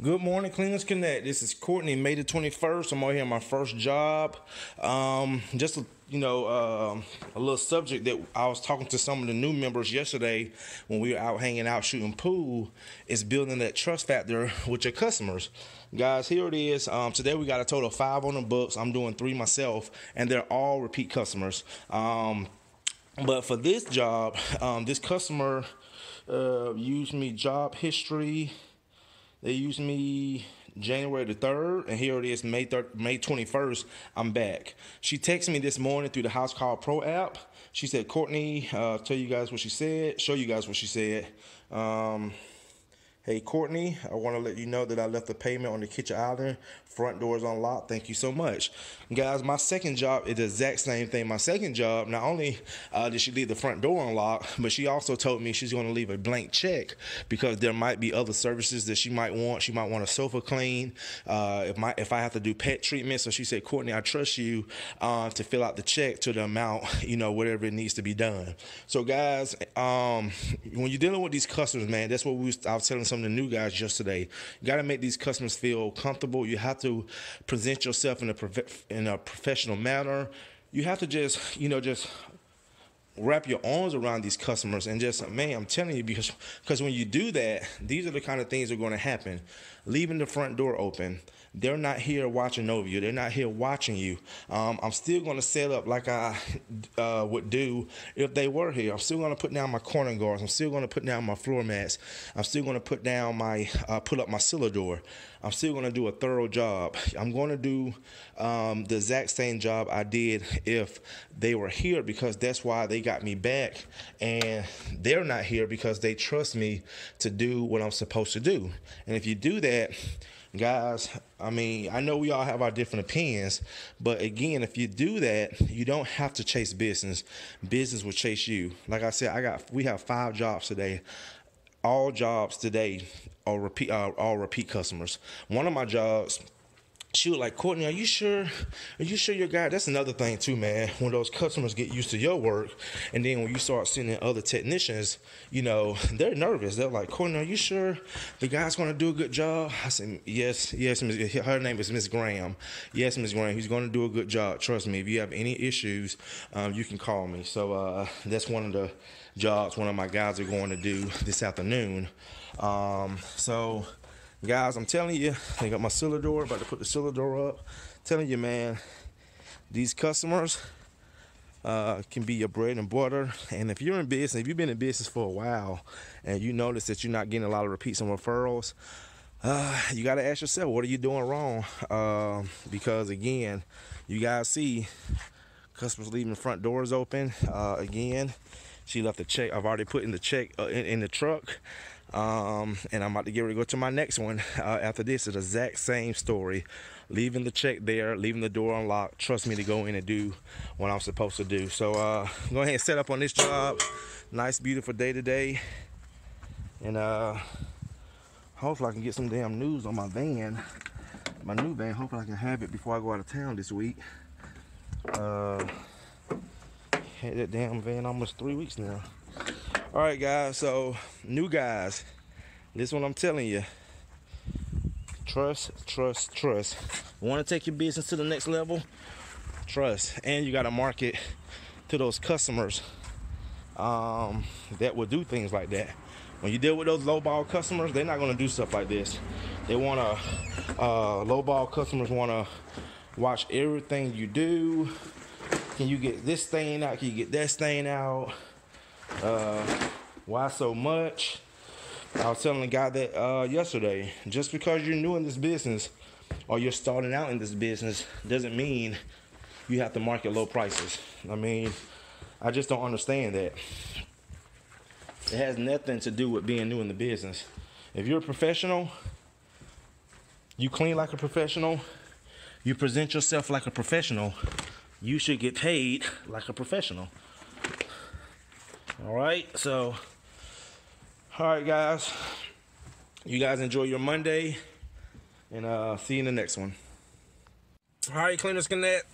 Good morning, Cleaners Connect. This is Courtney, May the 21st. I'm out here on my first job. Um, just, you know, uh, a little subject that I was talking to some of the new members yesterday when we were out hanging out shooting pool is building that trust factor with your customers. Guys, here it is. Um, today we got a total of five on the books. I'm doing three myself, and they're all repeat customers. Um, but for this job, um, this customer uh, used me job history they used me January the 3rd, and here it is, May 3rd, May 21st. I'm back. She texted me this morning through the Housecall Pro app. She said, Courtney, uh, tell you guys what she said, show you guys what she said. Um, Hey, Courtney, I want to let you know that I left the payment on the kitchen island. Front doors unlocked. Thank you so much. Guys, my second job is the exact same thing. My second job, not only uh, did she leave the front door unlocked, but she also told me she's going to leave a blank check because there might be other services that she might want. She might want a sofa clean. Uh, if, my, if I have to do pet treatment. So she said, Courtney, I trust you uh, to fill out the check to the amount, you know, whatever it needs to be done. So, guys, um, when you're dealing with these customers, man, that's what we I was telling some some of the new guys yesterday. You got to make these customers feel comfortable. You have to present yourself in a in a professional manner. You have to just, you know, just wrap your arms around these customers and just man i'm telling you because because when you do that these are the kind of things that are going to happen leaving the front door open they're not here watching over you. They're not here watching you. Um, I'm still going to set up like I uh, would do if they were here. I'm still going to put down my corner guards. I'm still going to put down my floor mats. I'm still going to put down my uh, put up my cellar door. I'm still going to do a thorough job. I'm going to do um, the exact same job I did if they were here because that's why they got me back, and they're not here because they trust me to do what I'm supposed to do. And if you do that guys, I mean, I know we all have our different opinions, but again, if you do that, you don't have to chase business. Business will chase you. Like I said, I got we have five jobs today. All jobs today are repeat are all repeat customers. One of my jobs she was like, Courtney, are you sure? Are you sure your guy? That's another thing too, man. When those customers get used to your work, and then when you start sending other technicians, you know, they're nervous. They're like, Courtney, are you sure the guy's going to do a good job? I said, yes, yes. Her name is Miss Graham. Yes, Miss Graham. He's going to do a good job. Trust me. If you have any issues, um, you can call me. So uh, that's one of the jobs one of my guys are going to do this afternoon. Um, so Guys, I'm telling you, I got my cellar door, about to put the cellar door up. telling you, man, these customers uh, can be your bread and butter. And if you're in business, if you've been in business for a while and you notice that you're not getting a lot of repeats and referrals, uh, you got to ask yourself, what are you doing wrong? Uh, because again, you guys see customers leaving front doors open. Uh, again, she left the check. I've already put in the check uh, in, in the truck. Um, and I'm about to get ready to go to my next one. Uh, after this, it's the exact same story. Leaving the check there, leaving the door unlocked. Trust me to go in and do what I'm supposed to do. So uh, go ahead and set up on this job. Nice, beautiful day today. And uh, hopefully I can get some damn news on my van. My new van. Hopefully I can have it before I go out of town this week. Uh, had that damn van almost three weeks now. All right, guys. So, new guys. This one I'm telling you. Trust, trust, trust. Want to take your business to the next level? Trust. And you got to market to those customers um, that will do things like that. When you deal with those lowball customers, they're not going to do stuff like this. They want to, uh, lowball customers want to watch everything you do. Can you get this stain out? Can you get that stain out? Uh, why so much? I was telling the guy that uh, yesterday. Just because you're new in this business or you're starting out in this business doesn't mean you have to market low prices. I mean, I just don't understand that. It has nothing to do with being new in the business. If you're a professional, you clean like a professional, you present yourself like a professional, you should get paid like a professional. All right, so, all right, guys, you guys enjoy your Monday, and uh, see you in the next one. All right, Cleaners Connect.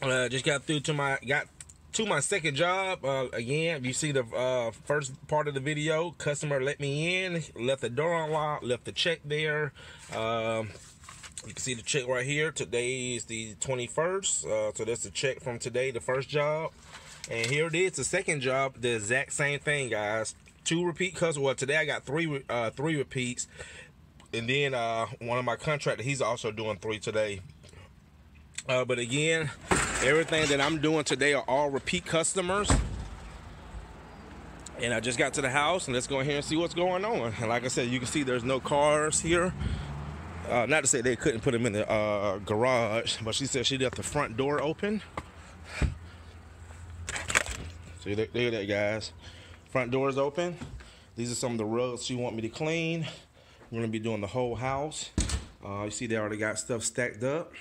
Uh, just got through to my got to my second job. Uh, again, you see the uh, first part of the video. Customer let me in, left the door unlocked, left the check there. Um, you can see the check right here. Today is the 21st, uh, so that's the check from today, the first job. And here it is, the second job, the exact same thing, guys. Two repeat customers. Well, today I got three uh, three repeats, and then uh, one of my contractors, he's also doing three today. Uh, but again, everything that I'm doing today are all repeat customers. And I just got to the house, and let's go in here and see what's going on. And like I said, you can see there's no cars here. Uh, not to say they couldn't put them in the uh, garage, but she said she left the front door open. Look, look at that, guys. Front door is open. These are some of the rugs she want me to clean. We're gonna be doing the whole house. Uh, you see, they already got stuff stacked up.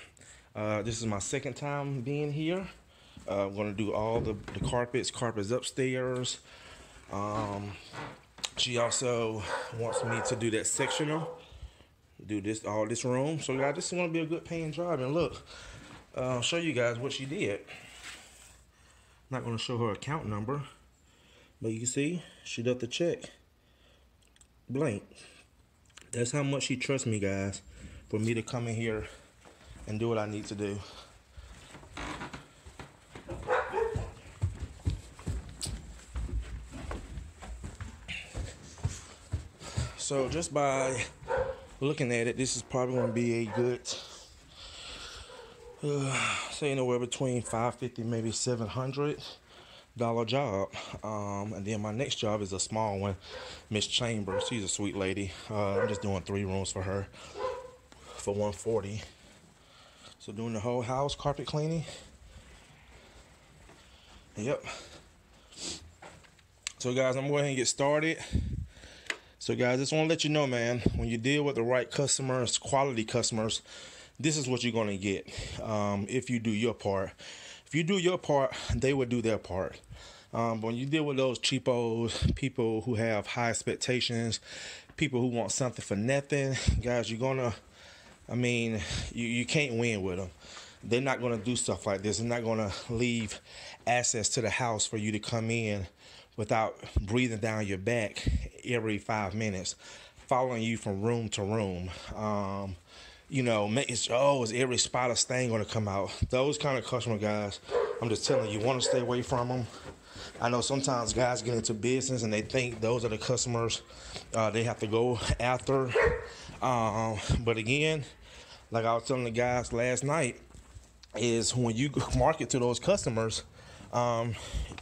Uh, this is my second time being here. Uh, I'm gonna do all the, the carpets, carpets upstairs. Um, she also wants me to do that sectional do this all this room. So guys, this is gonna be a good paying job. And look, uh, I'll show you guys what she did. Not gonna show her account number, but you can see she left the check blank. That's how much she trusts me, guys, for me to come in here and do what I need to do. So just by looking at it, this is probably going to be a good, say anywhere between 550 maybe 700 dollar job. Um, and then my next job is a small one, Miss Chambers. She's a sweet lady. Uh, I'm just doing three rooms for her for 140. So doing the whole house, carpet cleaning. Yep. So guys, I'm going to get started. So guys, just want to let you know, man, when you deal with the right customers, quality customers, this is what you're going to get um, if you do your part. If you do your part, they will do their part. Um, when you deal with those cheapos, people who have high expectations, people who want something for nothing, guys, you're gonna, I mean, you, you can't win with them. They're not gonna do stuff like this. They're not gonna leave access to the house for you to come in without breathing down your back every five minutes, following you from room to room. Um, you know, it's oh, is every spot of stain going to come out? Those kind of customer guys, I'm just telling you, you want to stay away from them. I know sometimes guys get into business and they think those are the customers uh, they have to go after. Um, but again, like I was telling the guys last night, is when you market to those customers, um,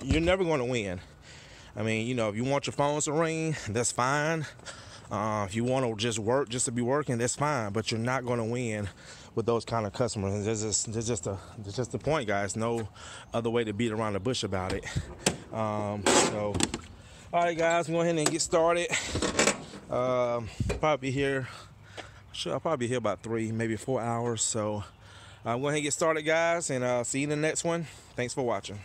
you're never going to win. I mean, you know, if you want your phones to ring, that's fine. Uh, if you want to just work just to be working, that's fine. But you're not going to win with those kind of customers. There's just, just a, just the point, guys. No other way to beat around the bush about it. Um, so, all right, guys, go ahead and get started. Um, probably here. Sure, I'll probably be here about three, maybe four hours. So, I'm going to get started, guys, and uh, see you in the next one. Thanks for watching.